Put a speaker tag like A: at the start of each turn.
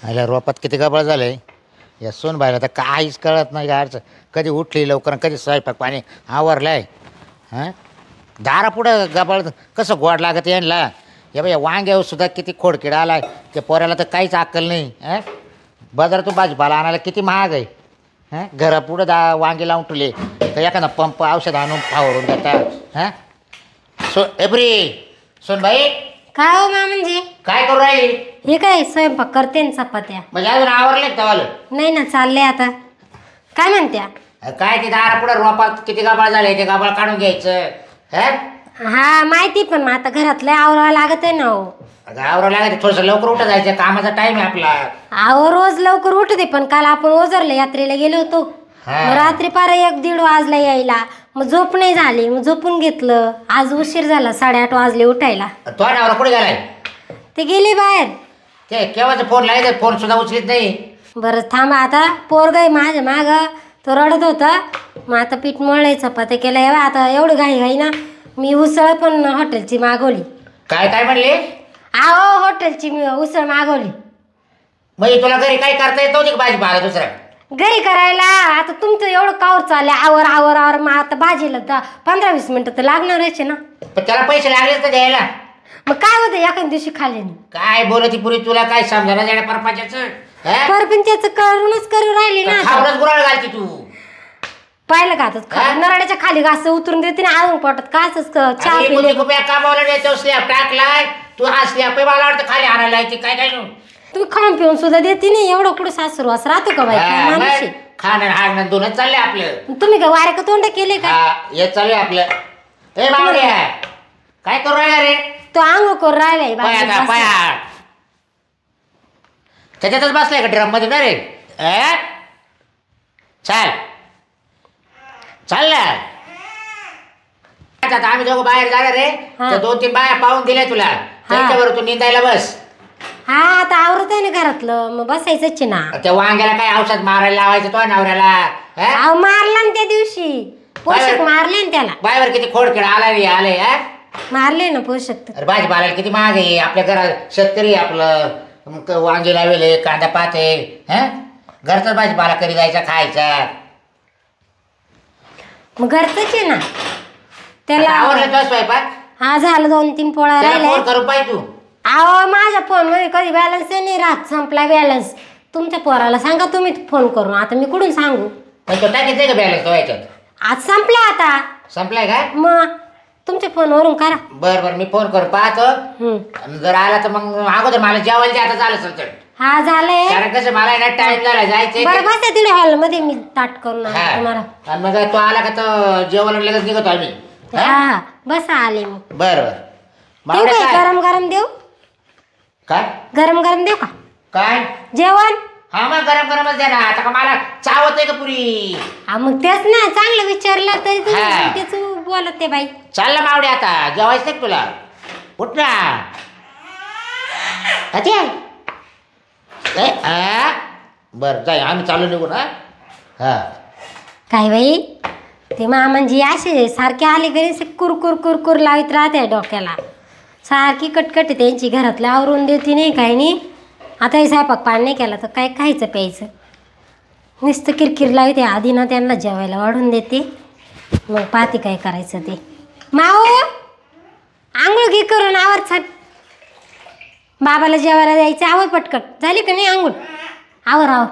A: अरे रोपात किती गबाळ झालंय? या सोनबाईला तर काहीच कळत नाही गाडचं कधी उठली लवकर आणि कधी स्वयंपाक पाणी आवरलाय? हां? दारा पुढं गबाळ कसं गोड लागत यांना? हे बाई वांग्यावर सुद्धा किती खोडकिडा आलाय. त्या पोऱ्याला तर काहीच अक्कल नाही हां? बाजारातून भाजीपाला आणायला किती महाग आहे? हां? घरापुढं दा वांगे लावून ठेवले तर एखादा पंप औषध आणून फावरून देतात हां? सो एप्री सोनबाई?
B: काय हो मा म्हणजे
A: काय करू राहिली?
B: हे काय स्वयंपाक करते ना चपात्या?
A: म्हणजे अजून आवरले तवालं
B: नाही ना चालले आता. काय म्हणत्या?
A: काय ते दारा पुढे रोपात किती गाबाळ झाले ते गाबाळ काढून घ्यायचं. हं?
B: हा माहिती पण मग आता घरातलं आवरावं लागत आहे ना हो.
A: अगं आवरावं लागेल थोडस लवकर उठत जायचं कामाचा टाइम आहे आपला.
B: आहो रोज लवकर उठते पण काल आपण ओझरला यात्रेला गेलो होतो.
A: हा.
B: रात्री पार एक दीड वाजला यायला. मग झोप नाही झाली. मग झोपून घेतलं. आज उशीर झाला साडेआठ वाजले उठायला.
A: तो नवरा कुठे गेलाय?
B: ते गेले बाहेर.
A: ते केव्हाचा फोन लागायचा फोन सुद्धा उचलीत नाही.
B: बरं थांबा आता. पोरग आहे माझ्या माग. तो रडत होता. मग आता पीठ मळलंय चपात्या केल्या. हे आता एवढी घाई घाई ना. मी उसळ पण हॉटेलची मागवली.
A: काय काय म्हणले?
B: आहो हॉटेलची मी उसळ मागवली.
A: म्हणजे तुला घरी काय करता येत नव्हती का भाजीपाला दुसरा
B: घरी करायला. आता तुमचं एवढं कावर चालले आवर आवर आवर. मग आता भाजीला दहा पंधरा वीस मिनटं तर लागणारच आहे ना.
A: पण त्याला पैसे लागलेच तर द्यायला.
B: मग काय होतं एखाद्या दिवशी खाल्ले नाही.
A: काय बोलती पुरी तुला काय समजा जाण्या परपाच्याचं?
B: पर करूनच करू राहिली ना आता.
A: गुराळ घालती तू.
B: पाहिलं का आता? खा- नराड्याच्या खाली घास उतरून देते ना अजून पोटात काच चहा
A: आणि
B: पिले.
A: कुठे कुठे कामावला नाही तो स्लॅब टाकलाय. तू हा स्लॅब मला वाटतं खाली आणायला येते काय काय नाही
B: तुम्ही खाऊन पिऊन सुद्धा देते नाही. एवढं कुठं सासरू असं राहतो का बाई? काय माणूस आहे?
A: खाणं हागणं दोनच चाललंय आपलं.
B: तुम्ही काय वारे का तोंड केले का?
A: हा हे चालू आहे आपलं. ए बावड्या काय करू राहिला रे?
B: तो अंग करून राहिलाय
A: पाय. पाय. त्याच्यातच बसलाय का ड्रममध्ये ना रे? चाल. चाल ना. आता आम्ही दोघं बाहेर जाणार रे
B: हा.
A: तर दोन तीन बाया पाहून दिल्या तुला. त्याच्यावर तू निंदायला बस.
B: हा आता आवरत आहे ना घरातलं. मग बसायचंच आहे ना.
A: त्या वांग्याला काय औषध मारायला लावायचं तो नवऱ्याला?
B: अहो मारला ना त्या दिवशी. पोषक मारले ना त्याला.
A: बायवर किती खोडखेड आला रे आले हा?
B: मारले ना पोषक तर.
A: अरे भाजीपाल्याला किती महाग आहे. आपल्या घरात शेतकरी आहे आपलं. मग वांगे लावेले कांदा पाते हं? घरचाच भाजीपाला करी जायचा खायचा.
B: मग घरचंच आहे ना. त्याला
A: आवरलं तुझा स्वयंपाक?
B: हा झालं दोन तीन पोळ्या
A: त्याला
B: राहिल्या.
A: फोन करून पाहिजे तू.
B: अहो माझ्या फोनमध्ये कधी बॅलन्स नाही राहत. संपला बॅलन्स तुमच्या पोराला सांगा तुम्ही फोन करून. आता मी कुठून सांगू?
A: पण तो टाकीत नाही का बॅलन्स तो याच्यात
B: आज संपला आता.
A: संपलाय का?
B: मग तुमच्या फोनवरून करा.
A: बर बर मी फोन करून पाहतो.
B: हम्म.
A: आणि जर आला तर मग अगोदर मला जेवायला द्या आता झालं तर
B: हा झालंय.
A: कारण कसं मला ना टाइम झाला जायचंय
B: बरं बस तिथे हॉलमध्ये. मी ताट करून आणते. तुम्हाला.
A: आणि मग तो आला का तर जेवण लगेच निघतो आम्ही.
B: हा हा? बस आले मी.
A: बर बर.
B: देऊ
A: मावड्या
B: काय
A: काय?
B: गरम गरम देऊ?
A: काय?
B: गरम गरम देऊ का?
A: काय?
B: जेवण?
A: हा मग गरम गरमच द्या ना. आता का मला चावत आहे का पुरी?
B: हा मग तेच ना. चांगलं विचारलं तरी
A: हा.
B: तेच बोलत ते बाई.
A: चाल ना मावडे आता. जेवायचं नाही का तुला? उठ ना. ए, आ? बरं जाय. आम्ही चालू निघू ना. हा.
B: काय बाई? ते मामांजी असे सारखे आले घरी असे कुरकुर कुरकुर लावित राहते डोक्याला. सारखी कटकट आहे त्यांची घरातलं आवरून देते नाही काही नाही. आता हे स्वयंपाक पाणी नाही केला तर काय खायचं प्यायचं? नुसतं किरकिर लावते आधी ना त्यांना जेवायला वाढून देते. मग पाहते काय करायचं ते. माऊ आंघोळ घे करून आवर छान. बाबाला जेवायला जायचं आवर पटकट झाली का नाही आंघोळ? आवर आवर.